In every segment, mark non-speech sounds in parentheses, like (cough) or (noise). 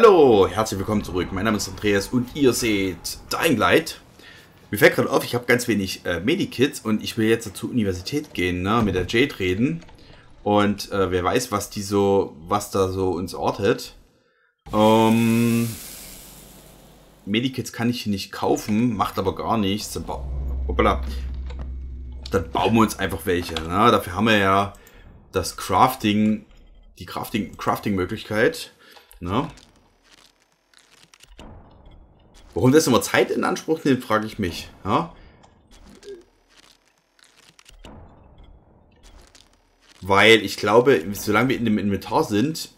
Hallo, herzlich willkommen zurück. Mein Name ist Andreas und ihr seht Dying Light. Mir fällt gerade auf, ich habe ganz wenig äh, Medikits und ich will jetzt zur Universität gehen, ne, mit der Jade reden. Und äh, wer weiß, was die so, was da so uns ortet. Ähm, Medikits kann ich hier nicht kaufen, macht aber gar nichts. Dann, ba Hoppala. Dann bauen wir uns einfach welche. Ne? Dafür haben wir ja das Crafting, die Crafting-Möglichkeit. Crafting ne? Warum das immer Zeit in Anspruch nimmt, frage ich mich. Ja? Weil ich glaube, solange wir in dem Inventar sind,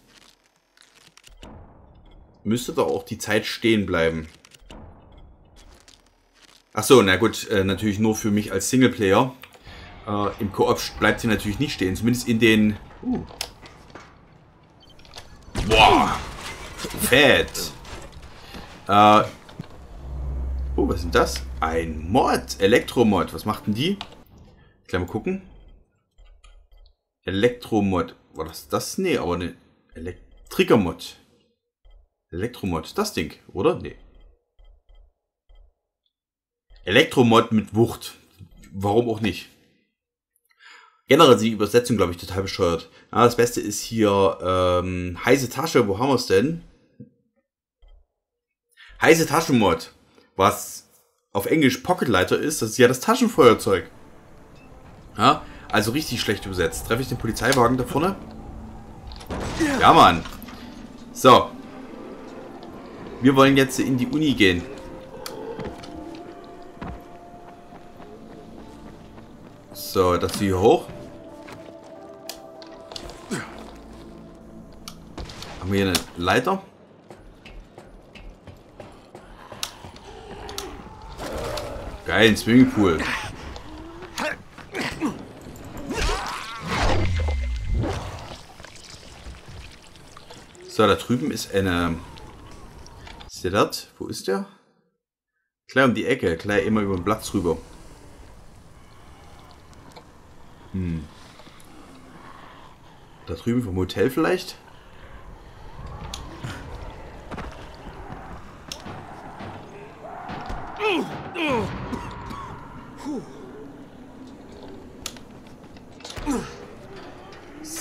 müsste doch auch die Zeit stehen bleiben. Achso, na gut, äh, natürlich nur für mich als Singleplayer. Äh, Im Koop bleibt sie natürlich nicht stehen, zumindest in den... Uh. Boah, fett. Äh, was ist denn das? Ein Mod. Elektromod. Was macht denn die? Gleich mal gucken. Elektromod. War das das? Nee, aber eine Elektrikermod. Elektromod. Das Ding, oder? Nee. Elektromod mit Wucht. Warum auch nicht? Generell die Übersetzung, glaube ich, total bescheuert. Ja, das Beste ist hier ähm, heiße Tasche. Wo haben wir es denn? Heiße Taschenmod was auf Englisch Pocketleiter ist, das ist ja das Taschenfeuerzeug. Ja, also richtig schlecht übersetzt. Treffe ich den Polizeiwagen da vorne? Ja, Mann. So. Wir wollen jetzt in die Uni gehen. So, das hier hoch. Haben wir hier eine Leiter? Geil, ein Swimmingpool. So, da drüben ist eine... Ist der das? Wo ist der? Gleich um die Ecke, gleich immer über den Platz rüber. Hm. Da drüben vom Hotel vielleicht?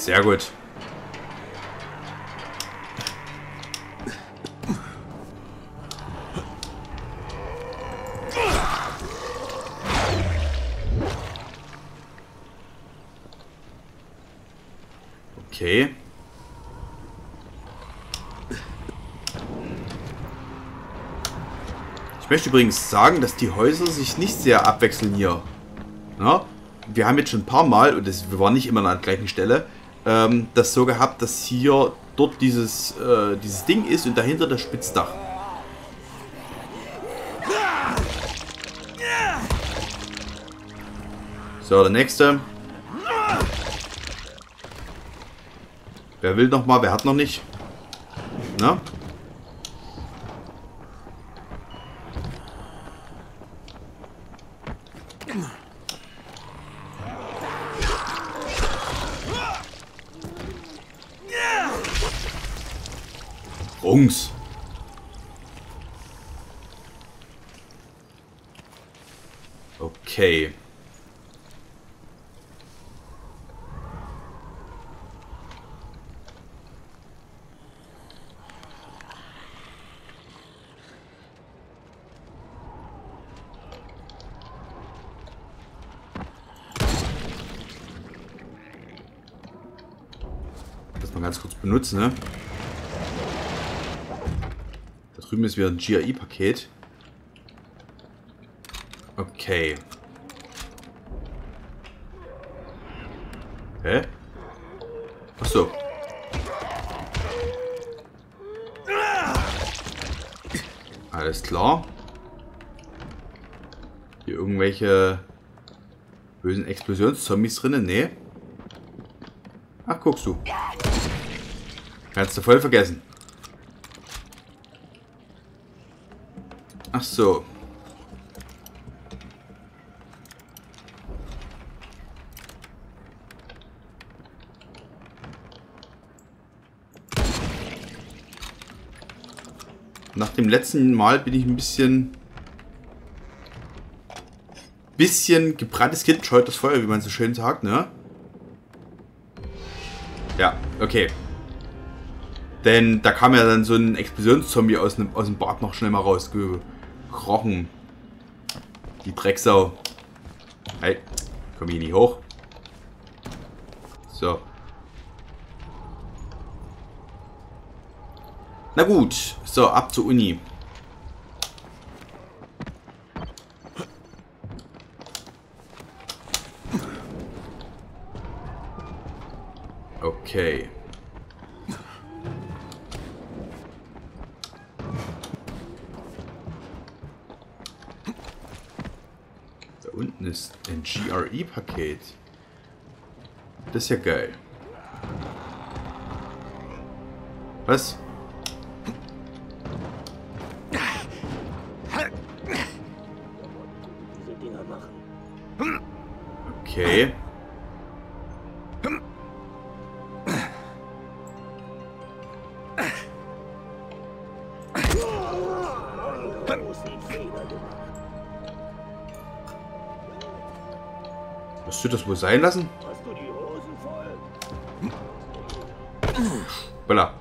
Sehr gut. Okay. Ich möchte übrigens sagen, dass die Häuser sich nicht sehr abwechseln hier. Ja? Wir haben jetzt schon ein paar Mal, und das, wir waren nicht immer an der gleichen Stelle, ähm, das so gehabt, dass hier dort dieses, äh, dieses Ding ist und dahinter das Spitzdach. So, der nächste. Wer will noch mal? Wer hat noch nicht? Na? Jungs. Okay. Das mal ganz kurz benutzen, ne? drüben ist wieder ein GAI-Paket. Okay. Hä? Achso. Alles klar. Hier irgendwelche bösen Explosionszombies drinnen? Nee. Ach, guckst du. Kannst du voll vergessen. Ach so. nach dem letzten Mal bin ich ein bisschen... Bisschen gebranntes Kind scheut das Feuer, wie man so schön sagt, ne? Ja, okay. Denn da kam ja dann so ein Explosionszombie aus dem, aus dem Bad noch schnell mal rausgekrochen. Die Drecksau. Hey, komm hier nicht hoch. So. Na gut, so, ab zur Uni. Okay. Ein GRE-Paket. Das ist ja geil. Was? Okay. Musst du das wohl sein lassen? Voll? Voila.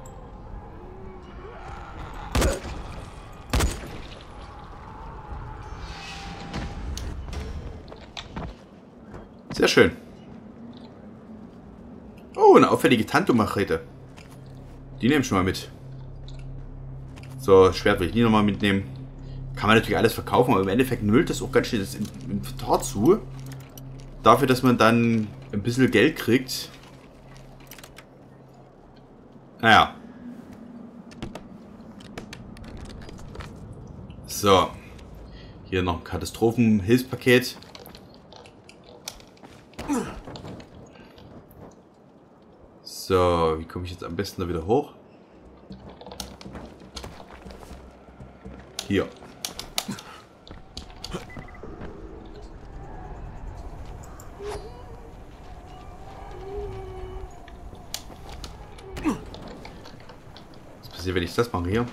Sehr schön. Oh, eine auffällige Tanto-Machete. Die nehme ich schon mal mit. So, Schwert will ich nie nochmal mitnehmen. Kann man natürlich alles verkaufen, aber im Endeffekt nullt das auch ganz schön das Inventar zu. Dafür, dass man dann ein bisschen Geld kriegt. Naja. So. Hier noch ein Katastrophenhilfspaket. So, wie komme ich jetzt am besten da wieder hoch? Hier. Wenn ich das mache hier?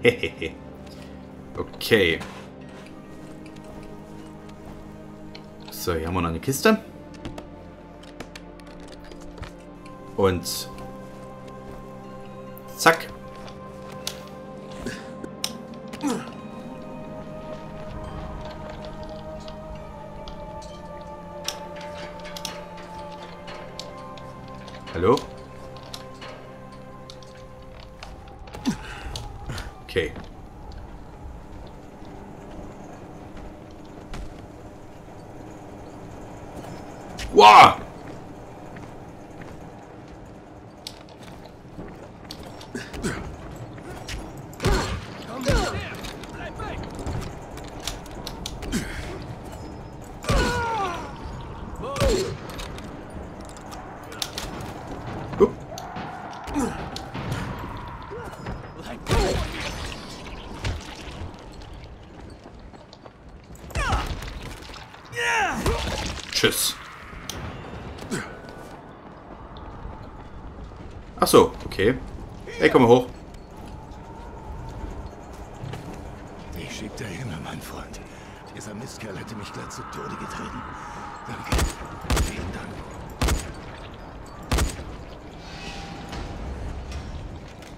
Hehehe. (laughs) okay. So, hier haben wir noch eine Kiste. Und zack. Tschüss. Ach so, okay. Hey, komm mal hoch. Ich schieb dir hin, mein Freund. Dieser Mistkerl hätte mich gleich zu Tode getreten. Danke. Vielen Dank.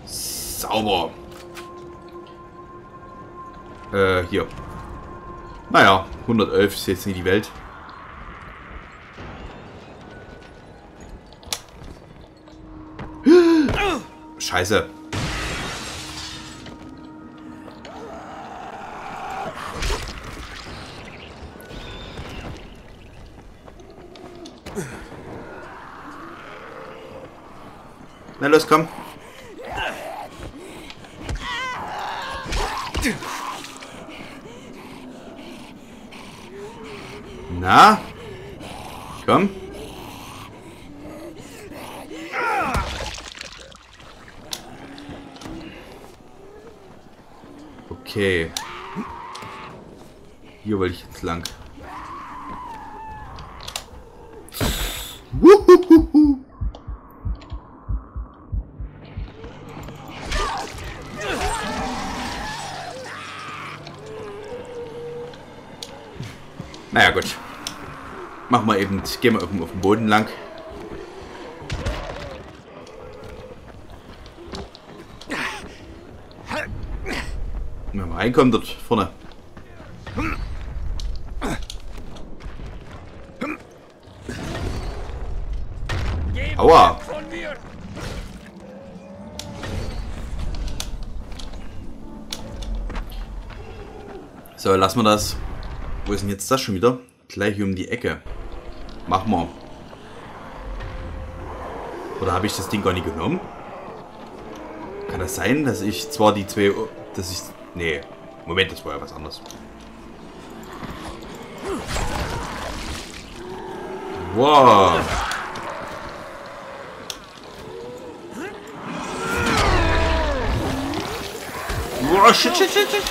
Sauber. Äh, hier. Naja, 111 ist jetzt nicht die Welt. Scheiße. Na los, komm. Na? Komm. Okay. Hier wollte ich jetzt lang. Wuhuhuhu. Naja, gut. Mach mal eben, gehen wir irgendwo auf den Boden lang. Wenn wir reinkommen dort vorne. Aua! So, lassen wir das. Wo ist denn jetzt das schon wieder? Gleich um die Ecke. Machen wir. Oder habe ich das Ding gar nicht genommen? Kann das sein, dass ich zwar die zwei... Dass ich... Nee. Moment, das war ja was anderes. Wow. Wow, shit, shit, shit, shit.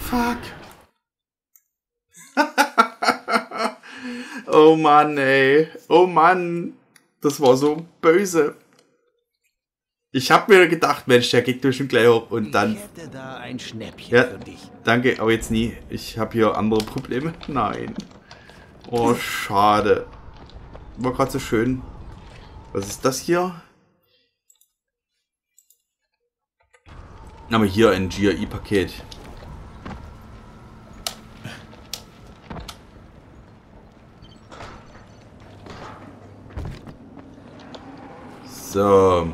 Fuck. (laughs) oh Mann, ey. Oh Mann. Das war so böse. Ich habe mir gedacht, Mensch, der geht bestimmt gleich hoch und dann. Ich hätte da ein Schnäppchen Ja, für dich. danke, aber jetzt nie. Ich habe hier andere Probleme. Nein. Oh, schade. War gerade so schön. Was ist das hier? Aber hier ein GRI-Paket. So.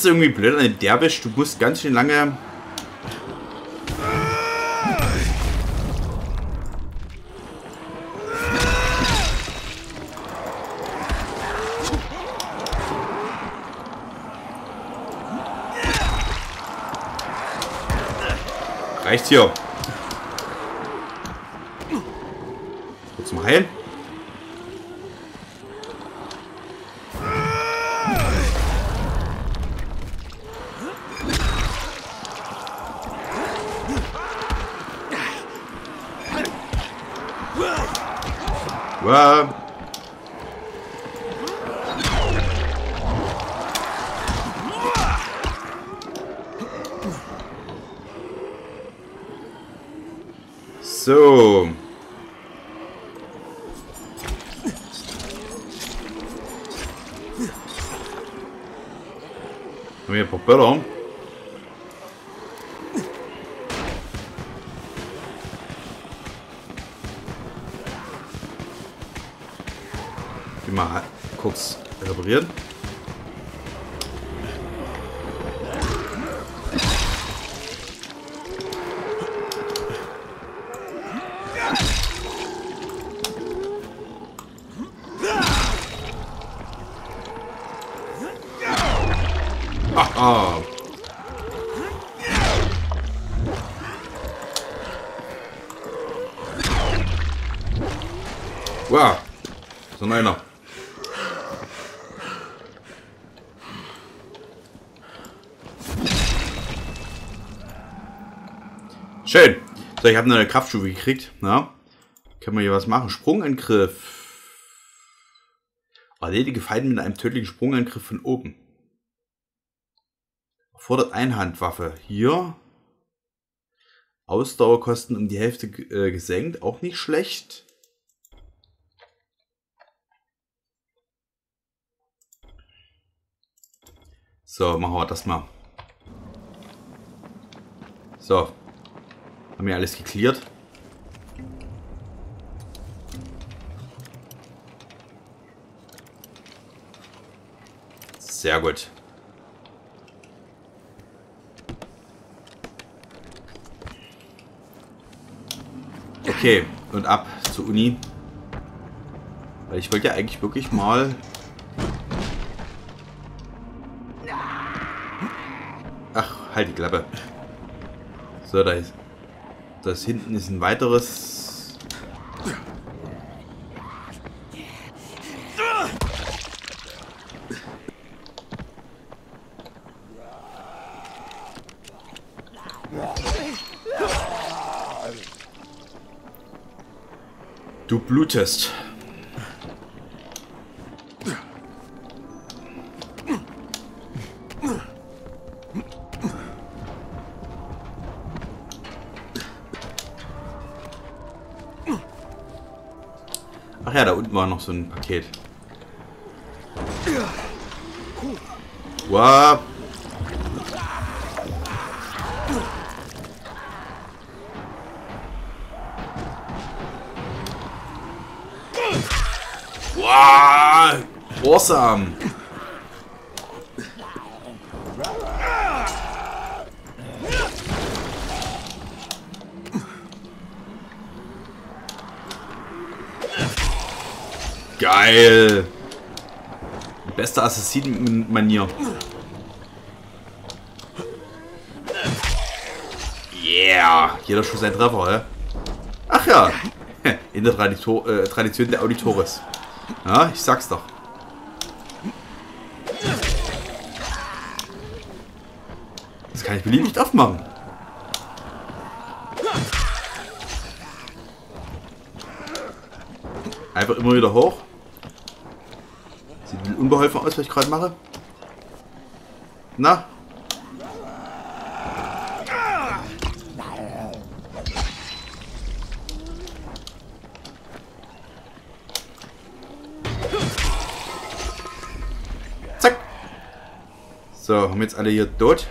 Ist irgendwie blöd an den Derwisch. Du musst ganz schön lange... Reicht hier. Kurz zum Heilen. Wow. So. Haben wir Böller? Die mal kurz reparieren. Wow. So noch einer. Schön. So, ich habe eine Kraftstufe gekriegt. Na? Können wir hier was machen? Sprungangriff. Erledige Feinde mit einem tödlichen Sprungangriff von oben. Fordert Einhandwaffe. Hier. Ausdauerkosten um die Hälfte äh, gesenkt. Auch nicht schlecht. So, machen wir das mal. So. Haben wir alles geklärt. Sehr gut. Okay, und ab zur Uni. Weil ich wollte ja eigentlich wirklich mal... Halt die Klappe. So, da ist. Das hinten ist ein weiteres. Du blutest. War noch so ein Paket. Wow. Wow. Awesome. Geil. Beste Assassinen-Manier. Yeah. Jeder Schuss ein Treffer, hä? Ach ja. (laughs) In der Traditor äh, Tradition der Auditores. Ja, ich sag's doch. Das kann ich beliebig aufmachen. Einfach immer wieder hoch. Unbeholfen aus, was ich gerade mache. Na? Zack. So, haben jetzt alle hier tot?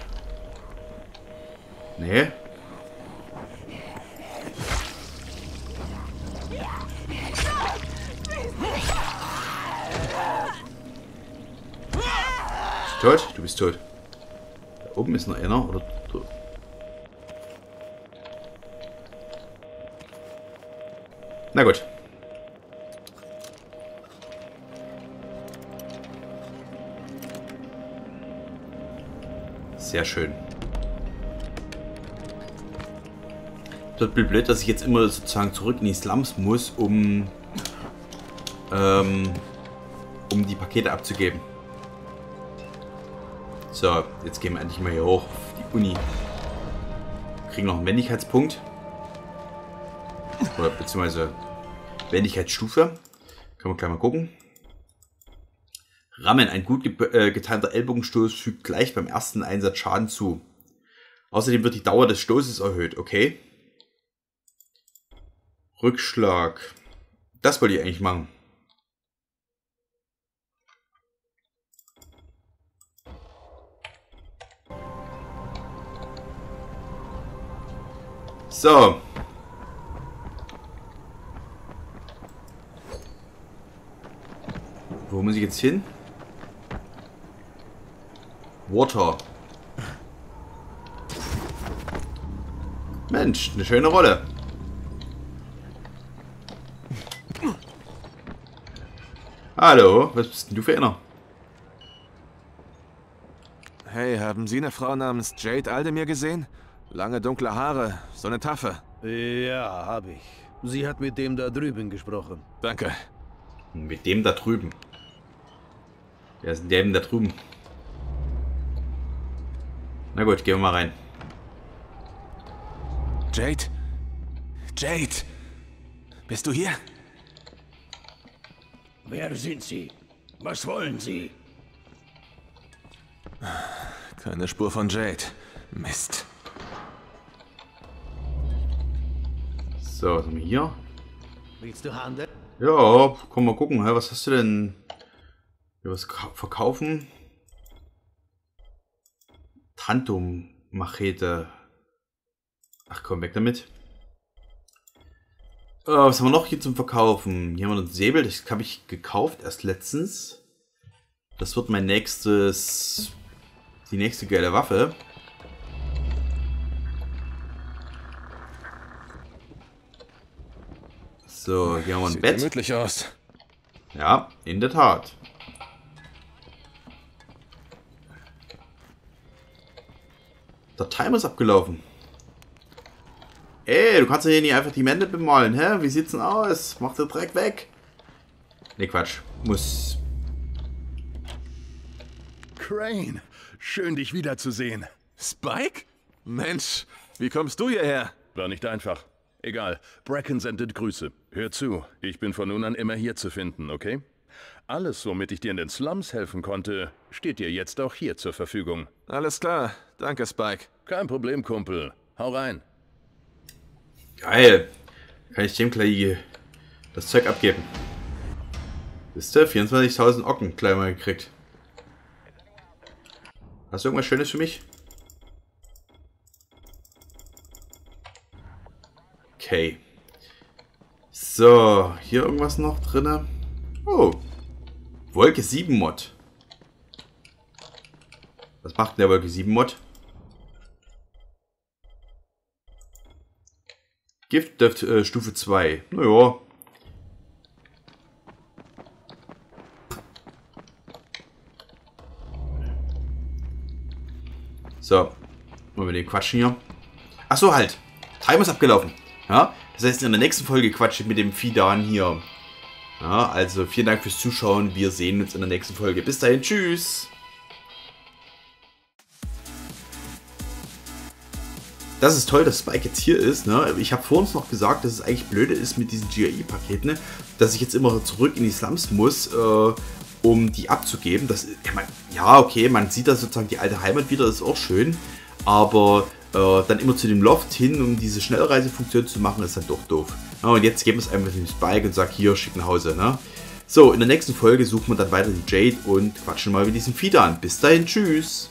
Nee. Tot? Du bist tot. Da oben ist noch einer, oder? Na gut. Sehr schön. Das wird blöd, dass ich jetzt immer sozusagen zurück in die Slums muss, um, ähm, um die Pakete abzugeben. So, jetzt gehen wir endlich mal hier hoch auf die Uni. Kriegen noch einen Wendigkeitspunkt. Oder beziehungsweise Wendigkeitsstufe. Können wir gleich mal gucken. Rammen, ein gut äh, getimter Ellbogenstoß fügt gleich beim ersten Einsatz Schaden zu. Außerdem wird die Dauer des Stoßes erhöht, okay? Rückschlag. Das wollte ich eigentlich machen. So. Wo muss ich jetzt hin? Water. Mensch, eine schöne Rolle. Hallo, was bist denn du für einer? Hey, haben Sie eine Frau namens Jade Aldemir gesehen? Lange dunkle Haare, so eine Taffe. Ja, habe ich. Sie hat mit dem da drüben gesprochen. Danke. Mit dem da drüben. Wer ist denn der denn da drüben? Na gut, gehen wir mal rein. Jade? Jade? Bist du hier? Wer sind Sie? Was wollen Sie? Keine Spur von Jade. Mist. So, was haben wir hier? Willst du handeln? Ja, komm mal gucken. Hä? Was hast du denn? Ja, was verkaufen? Tantum-Machete. Ach komm, weg damit. Äh, was haben wir noch hier zum Verkaufen? Hier haben wir ein Säbel, das habe ich gekauft erst letztens. Das wird mein nächstes... Die nächste geile Waffe. So, hier haben wir ein Sieht Bett. gemütlich aus. Ja, in der Tat. Der Timer ist abgelaufen. Ey, du kannst doch hier nicht einfach die Wände bemalen, hä? Wie sieht's denn aus? Mach den Dreck weg. Ne, Quatsch. Muss. Crane, schön dich wiederzusehen. Spike? Mensch, wie kommst du hierher? War nicht einfach. Egal, Bracken sendet Grüße. Hör zu, ich bin von nun an immer hier zu finden, okay? Alles, womit ich dir in den Slums helfen konnte, steht dir jetzt auch hier zur Verfügung. Alles klar. Danke, Spike. Kein Problem, Kumpel. Hau rein. Geil. Kann ich dem gleich das Zeug abgeben. Wisst ihr, 24.000 Ocken gleich mal gekriegt. Hast du irgendwas Schönes für mich? Okay. So, hier irgendwas noch drin? Oh. Wolke 7 Mod. Was macht denn der Wolke 7 Mod? Gift äh, Stufe 2. Naja. So. Wollen wir den quatschen hier? Achso, halt. Timer ist abgelaufen. Ja? Das heißt, in der nächsten Folge quatsche ich mit dem Fidan hier. Ja, also vielen Dank fürs Zuschauen. Wir sehen uns in der nächsten Folge. Bis dahin, tschüss. Das ist toll, dass Spike jetzt hier ist. Ne? Ich habe vor uns noch gesagt, dass es eigentlich blöde ist mit diesen GAE-Paketen, ne? dass ich jetzt immer zurück in die Slums muss, äh, um die abzugeben. Das, ich mein, ja, okay, man sieht da sozusagen die alte Heimat wieder, das ist auch schön. Aber äh, dann immer zu dem Loft hin, um diese Schnellreisefunktion zu machen, ist dann doch doof. Ja, und jetzt geben wir es einfach dem Spike und sagen, hier, schick nach Hause. Ne? So, in der nächsten Folge suchen wir dann weiter den Jade und quatschen mal mit diesem Fieder an. Bis dahin, tschüss.